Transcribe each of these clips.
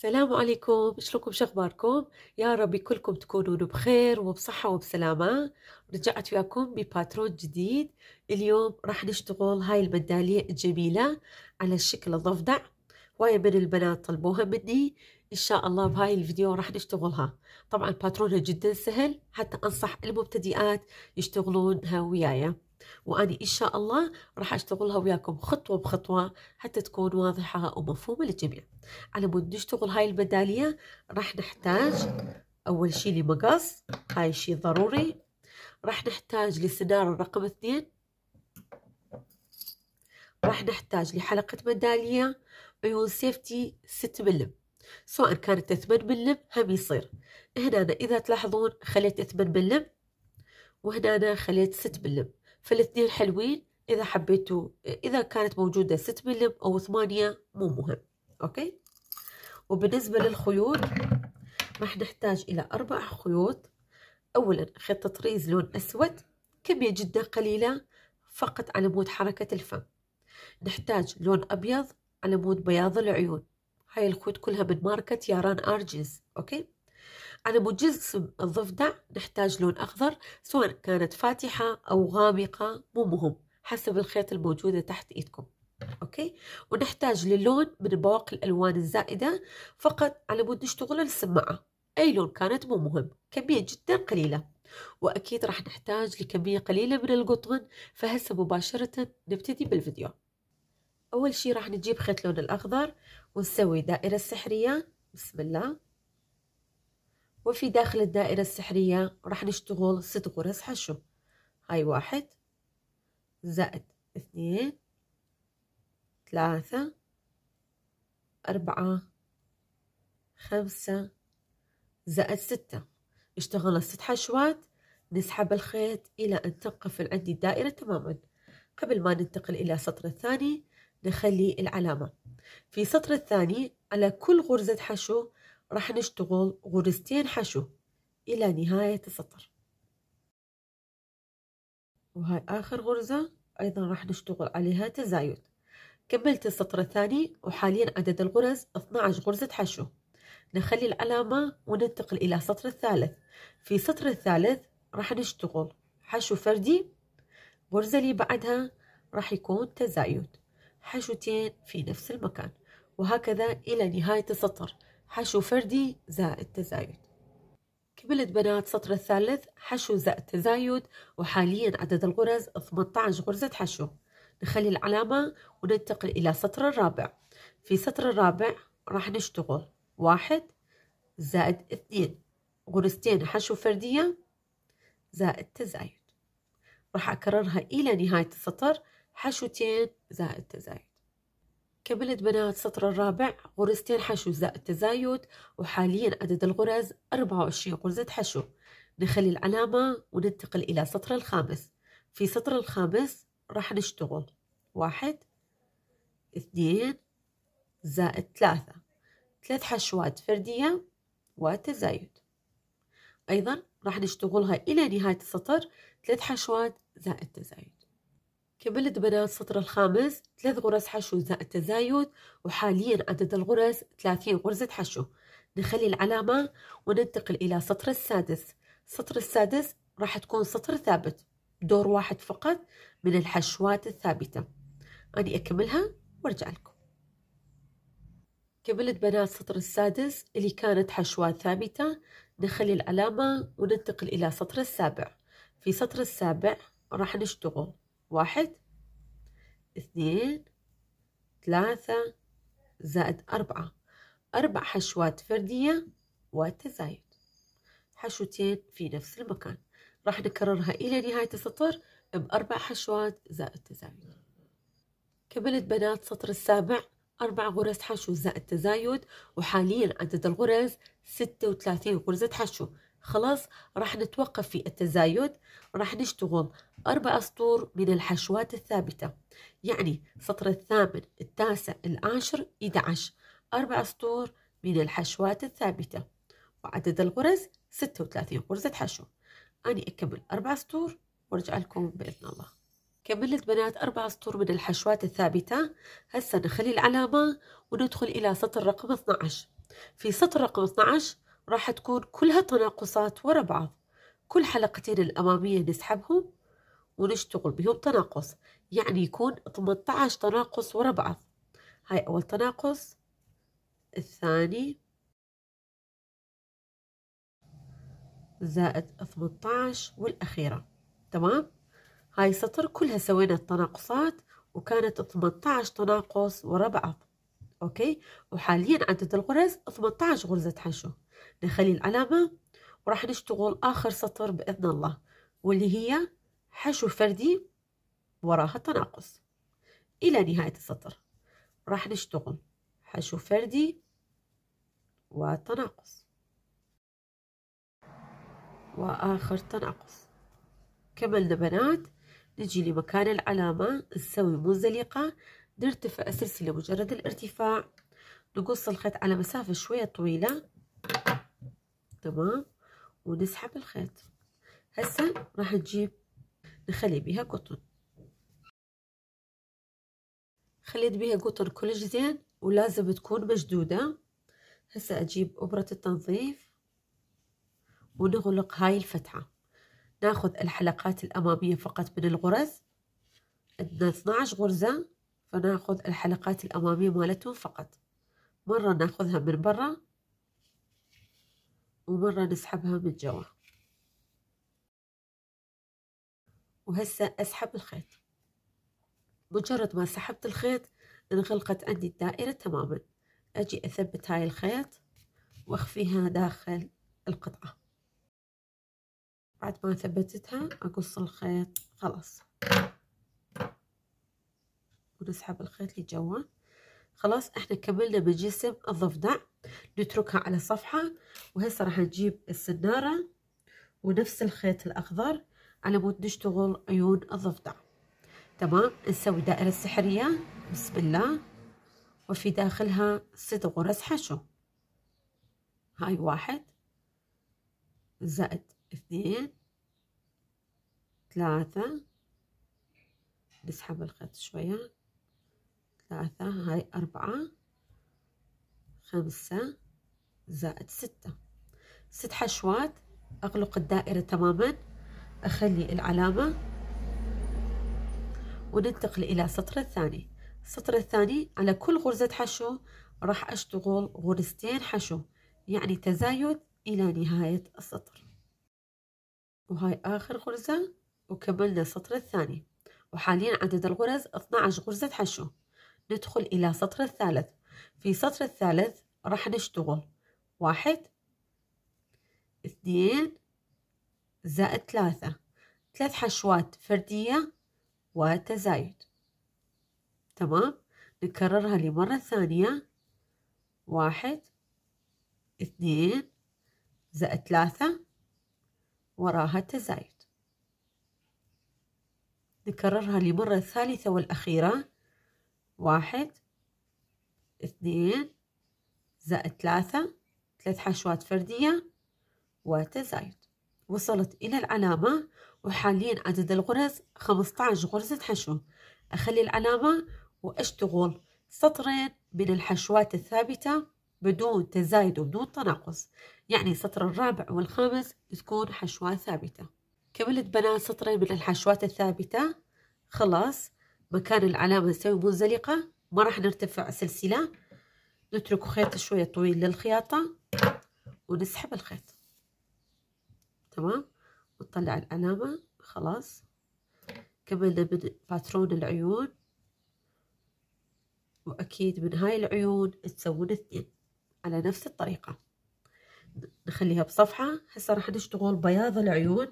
السلام عليكم شلونكم؟ شخباركم يا رب كلكم تكونون بخير وبصحة وبسلامة. رجعت وياكم بباترون جديد. اليوم راح نشتغل هاي المندالية الجميلة على الشكل الضفدع هواية من البنات طلبوها مني. إن شاء الله بهاي الفيديو راح نشتغلها. طبعا باترونها جدا سهل. حتى أنصح المبتدئات يشتغلونها وياي. وأني إن شاء الله راح أشتغلها وياكم خطوة بخطوة حتى تكون واضحة ومفهومة للجميع. على مود نشتغل هاي الميدالية راح نحتاج أول شي لمقص هاي الشي ضروري. راح نحتاج لسنارة رقم اثنين. راح نحتاج لحلقة ميدالية عيون safety ست ملم. سواء كانت ثمان ملم هم يصير. هنا إذا تلاحظون خليت ثمان ملم وهنا خليت ست ملم. فالاثنين حلوين إذا حبيتوا إذا كانت موجودة ست ملم أو ثمانية مو مهم okay؟ وبالنسبة للخيوط راح نحتاج إلى أربع خيوط. أولا خيط تطريز لون أسود كمية جدا قليلة فقط على مود حركة الفم. نحتاج لون أبيض على مود بياض العيون. هاي الخيوط كلها من ماركة ياران أرجز okay؟ مود جسم الضفدع نحتاج لون أخضر سواء كانت فاتحة أو غامقة مو مهم حسب الخيط الموجودة تحت إيدكم. okay؟ ونحتاج للون من بواقي الألوان الزائدة فقط على مود نشتغل السماعة. أي لون كانت مو مهم كمية جدا قليلة. وأكيد راح نحتاج لكمية قليلة من القطن فهسه مباشرة نبتدي بالفيديو. أول شي راح نجيب خيط لون الأخضر ونسوي دائرة سحرية. بسم الله. وفي داخل الدائرة السحرية راح نشتغل ست غرز حشو. هاي واحد زائد اثنين ثلاثة أربعة خمسة زائد ستة. اشتغلنا ست حشوات نسحب الخيط إلى أن تنقفل عندي الدائرة تماما. قبل ما ننتقل إلى السطر الثاني نخلي العلامة. في السطر الثاني على كل غرزة حشو راح نشتغل غرزتين حشو إلى نهاية السطر. وهاي آخر غرزة أيضا راح نشتغل عليها تزايد. كملت السطر الثاني وحاليا عدد الغرز 12 غرزة حشو. نخلي العلامة وننتقل إلى السطر الثالث. في السطر الثالث راح نشتغل حشو فردي. غرزة اللي بعدها راح يكون تزايد. حشوتين في نفس المكان. وهكذا إلى نهاية السطر. حشو فردي زائد تزايد. كملت بنات سطر الثالث حشو زائد تزايد وحاليا عدد الغرز 18 غرزة حشو. نخلي العلامة وننتقل إلى سطر الرابع. في سطر الرابع راح نشتغل واحد زائد اثنين. غرزتين حشو فردية زائد تزايد. راح أكررها إلى نهاية السطر حشوتين زائد تزايد. كملت بنات السطر الرابع غرزتين حشو زائد تزايد وحاليا عدد الغرز 24 غرزة حشو نخلي العلامة وننتقل إلى السطر الخامس. في سطر الخامس راح نشتغل. واحد اثنين زائد ثلاثة. ثلاث حشوات فردية وتزايد. أيضا راح نشتغلها إلى نهاية السطر. ثلاث حشوات زائد تزايد. كملت بنات السطر الخامس ثلاث غرز حشو زائد تزايد وحاليا عدد الغرز 30 غرزة حشو. نخلي العلامة وننتقل إلى السطر السادس. السطر السادس راح تكون سطر ثابت دور واحد فقط من الحشوات الثابتة. أني أكملها وأرجع لكم. كملت بنات السطر السادس اللي كانت حشوات ثابتة نخلي العلامة وننتقل إلى السطر السابع. في سطر السابع راح نشتغل واحد اثنين ثلاثة زائد أربعة. أربع حشوات فردية وتزايد حشوتين في نفس المكان. راح نكررها إلى نهاية السطر بأربع حشوات زائد تزايد كملت بنات سطر السابع أربع غرز حشو زائد تزايد وحاليا عدد الغرز ستة وثلاثين غرزة حشو. خلاص راح نتوقف في التزايد راح نشتغل أربع سطور من الحشوات الثابتة. يعني سطر الثامن التاسع العاشر 11 أربع سطور من الحشوات الثابتة. وعدد الغرز 36 غرزة حشو. أني أكمل أربع سطور وأرجع لكم بإذن الله. كملت بنات أربع سطور من الحشوات الثابتة. هسا نخلي العلامة وندخل إلى سطر رقم 12 في سطر رقم 12 راح تكون كلها تناقصات ورا بعض. كل حلقتين الأمامية نسحبهم ونشتغل بهم تناقص يعني يكون 18 تناقص ورا بعض. هاي أول تناقص. الثاني زائد 18 والأخيرة. تمام؟ هاي سطر كلها سوينا التناقصات وكانت 18 تناقص ورا بعض. أوكي؟ وحاليا عدد الغرز 18 غرزة حشو. نخلي العلامة وراح نشتغل آخر سطر بإذن الله واللي هي حشو فردي وراها تناقص. إلى نهاية السطر راح نشتغل حشو فردي وتناقص. وآخر تناقص. كملنا بنات نجي لمكان العلامة نسوي منزلقة نرتفع سلسلة مجرد الارتفاع نقص الخيط على مسافة شوية طويلة تمام؟ ونسحب الخيط. هسه راح نجيب نخلي بيها قطن. خليت بيها قطن كل زين ولازم تكون مشدودة. هسه أجيب إبرة التنظيف ونغلق هاي الفتحة. ناخذ الحلقات الأمامية فقط من الغرز. عندنا 12 غرزة فناخذ الحلقات الأمامية مالتهم فقط. مرة ناخذها من برا ومرة نسحبها من جوا وهسه أسحب الخيط. مجرد ما سحبت الخيط انغلقت عندي الدائرة تماما. أجي أثبت هاي الخيط وأخفيها داخل القطعة. بعد ما ثبتتها أقص الخيط خلاص. ونسحب الخيط لجوا خلاص إحنا كملنا من جسم الضفدع نتركها على صفحة وهسه راح نجيب السنارة ونفس الخيط الأخضر على مود نشتغل عيون الضفدع. تمام؟ نسوي دائرة سحرية بسم الله. وفي داخلها ست غرز حشو. هاي واحد زائد اثنين ثلاثة. نسحب الخيط شوية. ثلاثة هاي أربعة خمسة زائد ستة. ست حشوات أغلق الدائرة تماما أخلي العلامة وننتقل إلى السطر الثاني. السطر الثاني على كل غرزة حشو راح أشتغل غرزتين حشو يعني تزايد إلى نهاية السطر. وهاي آخر غرزة وكملنا السطر الثاني. وحاليا عدد الغرز 12 غرزة حشو. ندخل إلى سطر الثالث. في سطر الثالث راح نشتغل. واحد اثنين زائد ثلاثة. ثلاث حشوات فردية وتزايد تمام؟ نكررها لمرة ثانية. واحد اثنين زائد ثلاثة وراها تزايد. نكررها لمرة الثالثة والأخيرة. واحد اثنين زائد ثلاثة ثلاث حشوات فردية وتزايد وصلت إلى العلامة وحاليا عدد الغرز 15 غرزة حشو. أخلي العلامة وأشتغل سطرين من الحشوات الثابتة بدون تزايد وبدون تناقص. يعني سطر الرابع والخامس تكون حشوات ثابتة. كملت بنات سطرين من الحشوات الثابتة خلاص. مكان العلامة نسوي منزلقة. ما راح نرتفع سلسلة. نترك خيط شوية طويل للخياطة ونسحب الخيط. تمام؟ ونطلع العلامة خلاص. كملنا من باترون العيون. وأكيد من هاي العيون تسوون اثنين على نفس الطريقة. نخليها بصفحة. هسه راح نشتغل بياض العيون.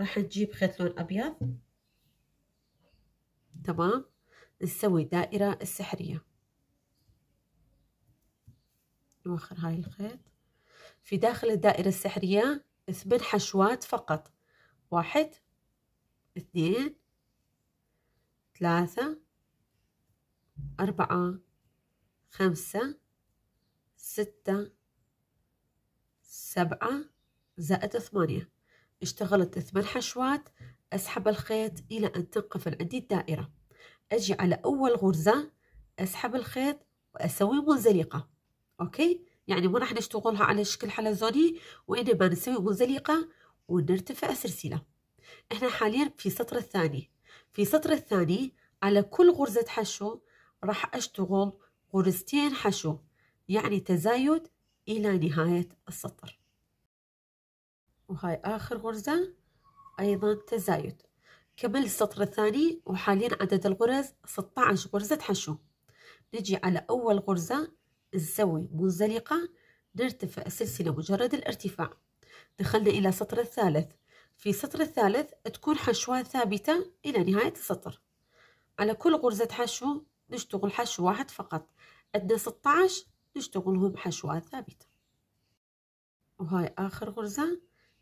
راح نجيب خيط لون أبيض. تمام؟ نسوي دائرة السحرية. نوخر هاي الخيط. في داخل الدائرة السحرية ثمان حشوات فقط. واحد اثنين ثلاثة أربعة خمسة ستة سبعة زائد ثمانية. اشتغلت ثمان حشوات أسحب الخيط إلى أن تنقفل عندي الدائرة. أجي على أول غرزة أسحب الخيط وأسوي منزلقة أوكي؟ يعني ما راح نشتغلها على شكل حلزوني وإنما نسوي منزلقة ونرتفع سلسلة. إحنا حاليا في سطر الثاني. في سطر الثاني على كل غرزة حشو راح أشتغل غرزتين حشو يعني تزايد إلى نهاية السطر. وهاي آخر غرزة أيضا تزايد. كمل السطر الثاني وحاليا عدد الغرز 16 غرزة حشو. نجي على أول غرزة نسوي منزلقة نرتفع السلسلة مجرد الارتفاع. دخلنا إلى سطر الثالث. في سطر الثالث تكون حشوات ثابتة إلى نهاية السطر. على كل غرزة حشو نشتغل حشو واحد فقط. عندنا 16 نشتغلهم حشوات ثابتة. وهاي آخر غرزة.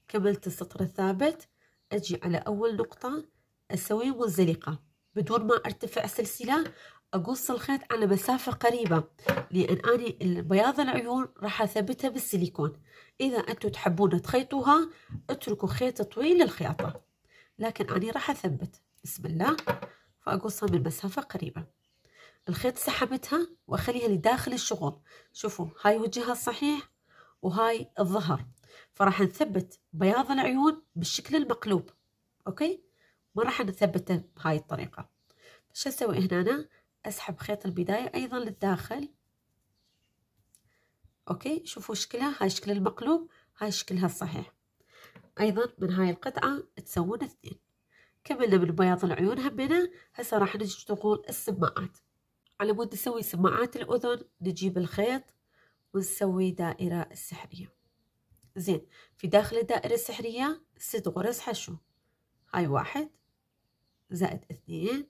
كملت السطر الثابت. أجي على أول نقطة. أسوي منزلقة بدون ما أرتفع سلسلة أقص الخيط على مسافة قريبة لأن أني بياض العيون راح أثبتها بالسيليكون. إذا أنتم تحبون تخيطوها اتركوا خيط طويل للخياطة لكن أني راح أثبت. بسم الله. فأقصها من مسافة قريبة. الخيط سحبتها وأخليها لداخل الشغل. شوفوا هاي وجهها الصحيح وهاي الظهر. فراح نثبت بياض العيون بالشكل المقلوب. okay؟ ما راح نثبته بهاي الطريقة. شو أسوي هنا؟ أنا أسحب خيط البداية أيضا للداخل. okay شوفوا شكلها. هاي شكل المقلوب هاي شكلها الصحيح أيضا من هاي القطعة تسوون اثنين. كملنا من بياض العيون همنا. هسه راح نشتغل السماعات. على مود نسوي سماعات الأذن نجيب الخيط ونسوي دائرة السحرية زين في داخل الدائرة السحرية ست غرز حشو. هاي واحد. زائد اثنين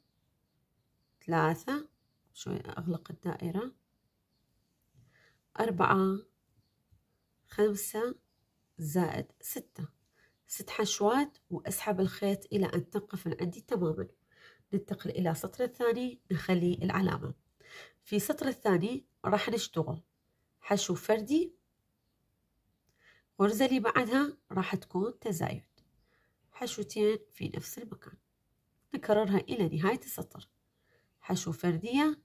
ثلاثة شوي أغلق الدائرة. أربعة خمسة زائد ستة. ست حشوات وأسحب الخيط إلى أن تنقفل عندي تماما. ننتقل إلى سطر الثاني نخلي العلامة. في سطر الثاني راح نشتغل. حشو فردي. غرزة اللي بعدها راح تكون تزايد. حشوتين في نفس المكان. نكررها إلى نهاية السطر. حشو فردية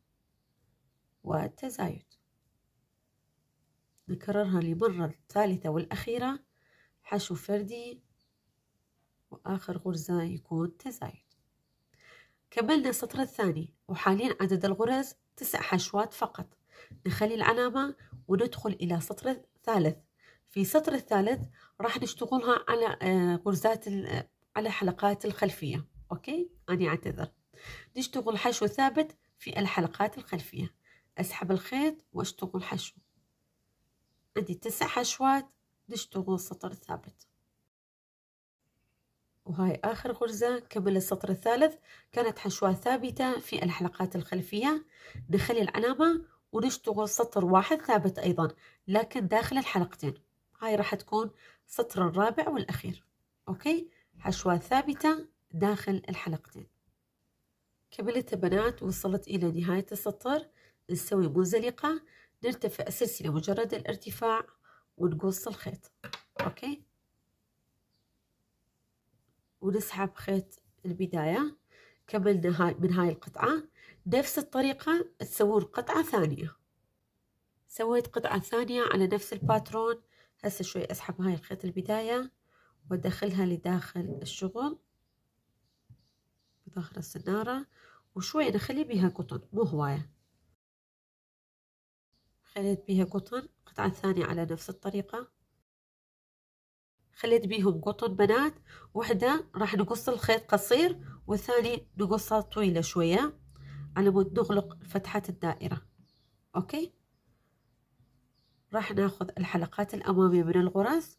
وتزايد. نكررها لمرة الثالثة والأخيرة. حشو فردي وآخر غرزة يكون تزايد. كملنا السطر الثاني وحاليا عدد الغرز تسع حشوات فقط. نخلي العلامة وندخل إلى سطر الثالث. في سطر الثالث راح نشتغلها على آه، غرزات على حلقات الخلفية. أوكي؟ أنا أعتذر. نشتغل حشو ثابت في الحلقات الخلفية. أسحب الخيط وأشتغل حشو. عندي تسع حشوات نشتغل سطر ثابت. وهاي آخر غرزة. كمل السطر الثالث كانت حشوة ثابتة في الحلقات الخلفية. نخلي العلامة ونشتغل سطر واحد ثابت أيضا لكن داخل الحلقتين. هاي راح تكون سطر الرابع والأخير. okay؟ حشوة ثابتة داخل الحلقتين. كملت بنات وصلت إلى نهاية السطر نسوي منزلقة نرتفع السلسلة مجرد الارتفاع ونقص الخيط. okay؟ ونسحب خيط البداية. كملنا هاي من هاي القطعة. نفس الطريقة تسوون قطعة ثانية. سويت قطعة ثانية على نفس الباترون. هسه شوي أسحب هاي الخيط البداية وأدخلها لداخل الشغل. بداخل السنارة وشوي نخلي بيها قطن مو هواية. خليت بيها قطن قطعة ثانية على نفس الطريقة. خليت بيهم قطن بنات وحدة راح نقص الخيط قصير والثاني نقصها طويلة شوية على مود نغلق فتحة الدائرة. okay؟ راح ناخذ الحلقات الأمامية من الغرز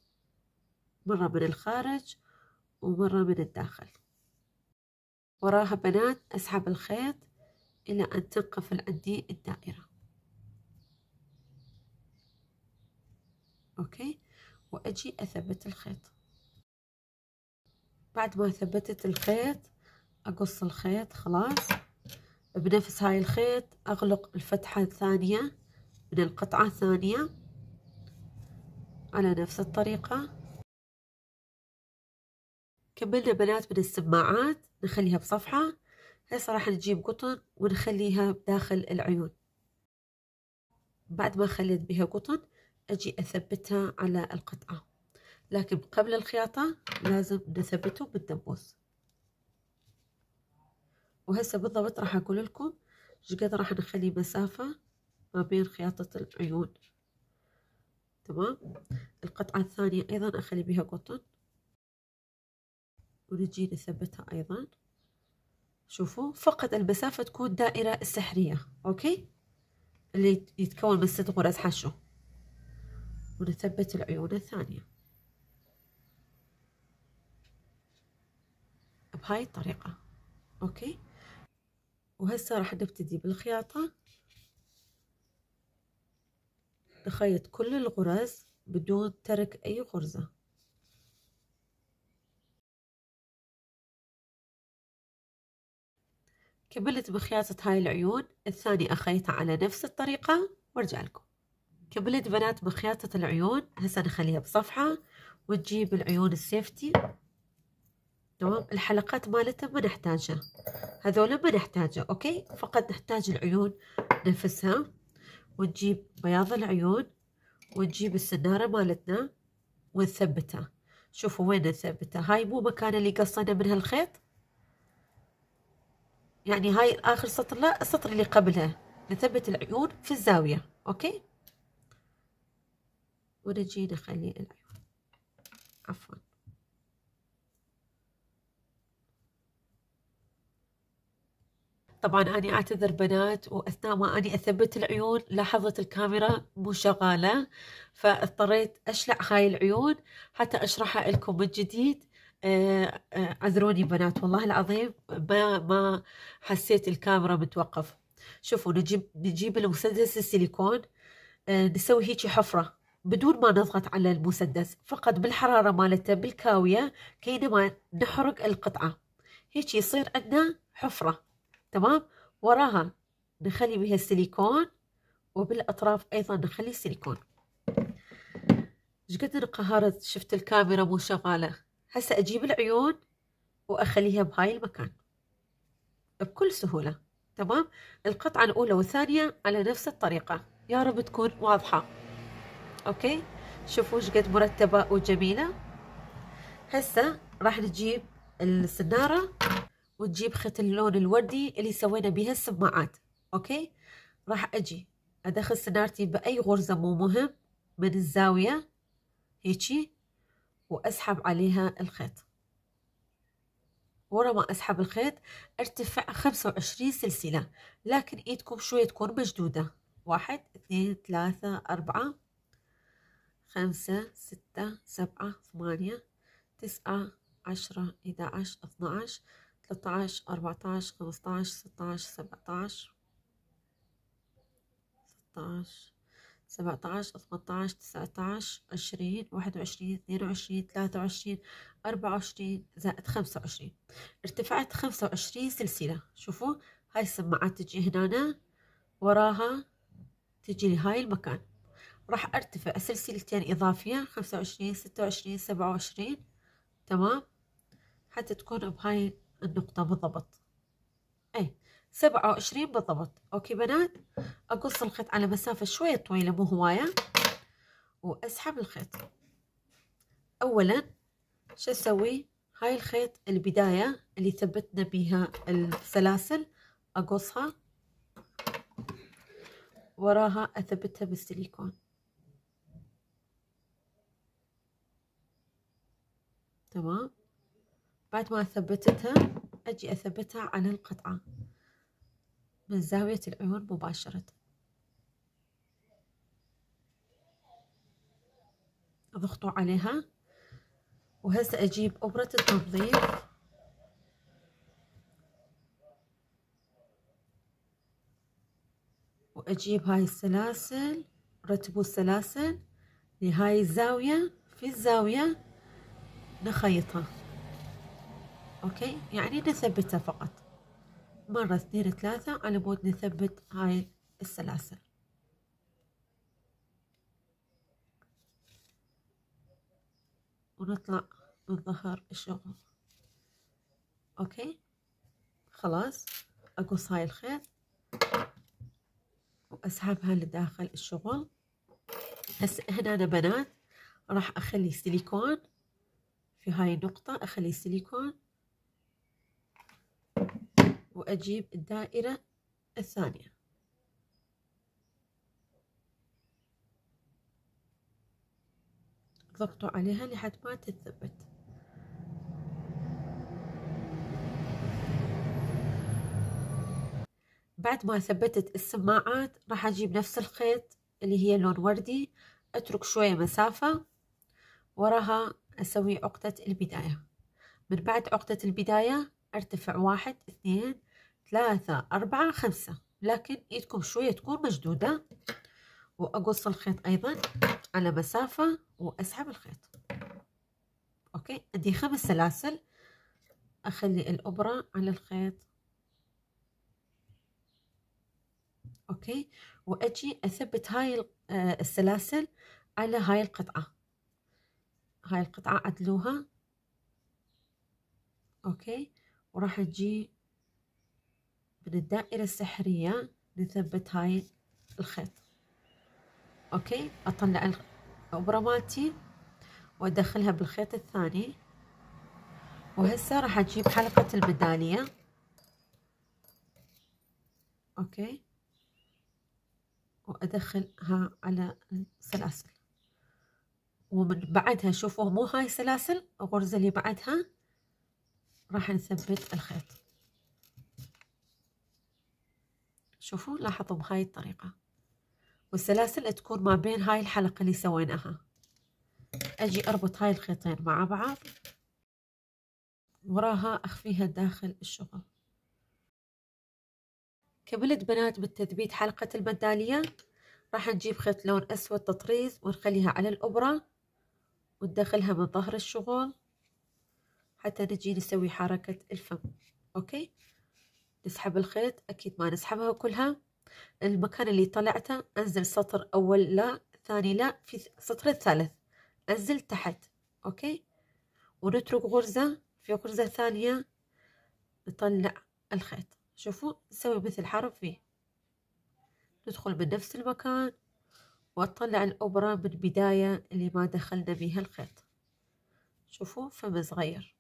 مرة من الخارج ومرة من الداخل. وراها بنات أسحب الخيط إلى أن تنقفل عندي الدائرة. okay؟ وأجي أثبت الخيط. بعد ما ثبتت الخيط أقص الخيط خلاص. بنفس هاي الخيط أغلق الفتحة الثانية من القطعة الثانية على نفس الطريقة. كملنا بنات من السماعات نخليها بصفحة. هسه راح نجيب قطن ونخليها بداخل العيون. بعد ما خليت بها قطن أجي أثبتها على القطعة. لكن قبل الخياطة لازم نثبته بالدبوس. وهسه بالضبط راح أقول لكم قد راح نخلي مسافة ما بين خياطة العيون. تمام؟ القطعة الثانية أيضا أخلي بها قطن. ونجي نثبتها أيضا. شوفوا فقط المسافة تكون دائرة السحرية أوكي؟ اللي يتكون من ست غرز حشو ونثبت العيون الثانية. بهاي الطريقة أوكي؟ وهسه راح نبتدي بالخياطة. نخيط كل الغرز بدون ترك أي غرزة. كملت بخياطة هاي العيون الثاني أخيطها على نفس الطريقة وأرجع لكم. كملت بنات بخياطة العيون هسه نخليها بصفحة ونجيب العيون السيفتي. تمام؟ الحلقات مالتها ما نحتاجها. هذولا ما نحتاجها أوكي؟ فقط نحتاج العيون نفسها ونجيب بياض العيون ونجيب السنارة مالتنا ونثبتها. شوفوا وين نثبتها. هاي مو مكان اللي قصينا منها الخيط يعني هاي آخر سطر لا السطر اللي قبلها نثبت العيون في الزاوية أوكي؟ ونجي نخلي العيون. عفوا. طبعا أنا أعتذر بنات وأثناء ما أني أثبت العيون لاحظت الكاميرا مو شغالة فاضطريت أشلع هاي العيون حتى أشرحها لكم من جديد. عذروني بنات. والله العظيم ما ما حسيت الكاميرا متوقف شوفوا نجيب نجيب المسدس السيليكون آه، نسوي هيجي حفرة بدون ما نضغط على المسدس. فقط بالحرارة مالته بالكاوية كينما نحرق القطعة. هيك يصير عندنا حفرة تمام؟ وراها نخلي بها السيليكون وبالأطراف أيضا نخلي السيليكون. قد ما انقهرت شفت الكاميرا مو شغالة. هسه أجيب العيون وأخليها بهاي المكان. بكل سهولة. تمام؟ القطعة الأولى والثانية على نفس الطريقة. يا رب تكون واضحة. okay؟ شوفوا شقد مرتبة وجميلة. هسه راح نجيب السنارة ونجيب خيط اللون الوردي اللي سوينا بها السماعات. okay؟ راح أجي. أدخل سنارتي بأي غرزة مو مهم. من الزاوية. هيجي. وأسحب عليها الخيط. ورا ما أسحب الخيط ارتفع خمسة وعشرين سلسلة لكن إيدكم شوية تكون مشدودة. واحد اثنين ثلاثة أربعة خمسة ستة سبعة ثمانية تسعة عشرة إحدى عشر اثنا عشر ثلاثة عشر أربعة عشر خمسة عشر ستة عشر سبعة عشر ستة عشر. عشر تسعة عشر عشرين واحد وعشرين اثنين وعشرين ثلاثة وعشرين أربعة وعشرين زائد خمسة وعشرين. ارتفعت خمسة وعشرين سلسلة. شوفوا هاي السماعات تجي هنا وراها تجي لهاي المكان. راح ارتفع سلسلتين إضافية خمسة وعشرين ستة وعشرين سبعة وعشرين. تمام؟ حتى تكون بهاي النقطة بالضبط. اي سبعة وعشرين بالضبط. okay بنات؟ أقص الخيط على مسافة شوية طويلة مو هواية. وأسحب الخيط. اولا شو أسوي؟ هاي الخيط البداية اللي ثبتنا بيها السلاسل أقصها. وراها أثبتها بالسيليكون. تمام؟ بعد ما ثبتتها أجي أثبتها على القطعة. من زاوية العيون مباشرة. اضغطوا عليها وهسه أجيب أبرة التنظيف؟ وأجيب هاي السلاسل رتبوا السلاسل لهاي الزاوية في الزاوية نخيطها. okay؟ يعني نثبتها فقط. مرة اثنين ثلاثة على مود نثبت هاي السلاسل. ونطلع من ظهر الشغل okay؟ خلاص. اقص هاي الخيط وأسحبها لداخل الشغل. هسه هنا أنا بنات راح أخلي سيليكون في هاي النقطة. أخلي سيليكون. وأجيب الدائرة الثانية. ضغطوا عليها لحد ما تتثبت. بعد ما ثبتت السماعات راح أجيب نفس الخيط اللي هي لون وردي أترك شوية مسافة وراها أسوي عقدة البداية. من بعد عقدة البداية أرتفع واحد اثنين ثلاثة أربعة خمسة. لكن إيدكم شوية تكون مشدودة. وأقص الخيط أيضا على مسافة وأسحب الخيط. أوكي؟ عندي خمس سلاسل. أخلي الأبرة على الخيط. okay؟ وأجي أثبت هاي آه، السلاسل على هاي القطعة. هاي القطعة عدلوها okay؟ وراح نجي من الدائرة السحرية نثبت هاي الخيط. okay؟ أطلع الأبرة مالتي وأدخلها بالخيط الثاني. وهسه راح أجيب حلقة الميدالية. أوكي؟ وأدخلها على السلاسل. ومن بعدها شوفوا مو هاي السلاسل الغرزة اللي بعدها راح نثبت الخيط. شوفوا لاحظوا بهاي الطريقة. والسلاسل تكون ما بين هاي الحلقة اللي سويناها. أجي أربط هاي الخيطين مع بعض. وراها أخفيها داخل الشغل. كملت بنات بالتثبيت حلقة المدالية راح نجيب خيط لون أسود تطريز ونخليها على الأبرة. وندخلها من ظهر الشغل. حتى نجي نسوي حركة الفم. أوكي؟ نسحب الخيط أكيد ما نسحبها كلها. المكان اللي طلعته أنزل سطر أول لا ثاني لا في السطر الثالث. أنزل تحت أوكي؟ ونترك غرزة في غرزة ثانية نطلع الخيط. شوفوا نسوي مثل حرف فيه. ندخل من نفس المكان وأطلع الأبرة من بداية اللي ما دخلنا بيها الخيط. شوفوا فم صغير.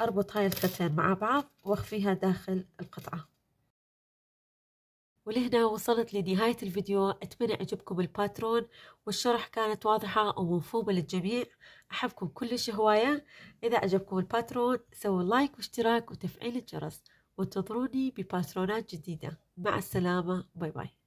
أربط هاي الخيطين مع بعض وأخفيها داخل القطعة. ولهنا وصلت لنهاية الفيديو. أتمنى عجبكم ال pattern والشرح كانت واضحة ومفهومة للجميع. أحبكم كلش هواية. إذا عجبكم ال pattern سووا like واشتراك وتفعيل الجرس. وانتظروني بباترونات جديدة. مع السلامة. bye bye.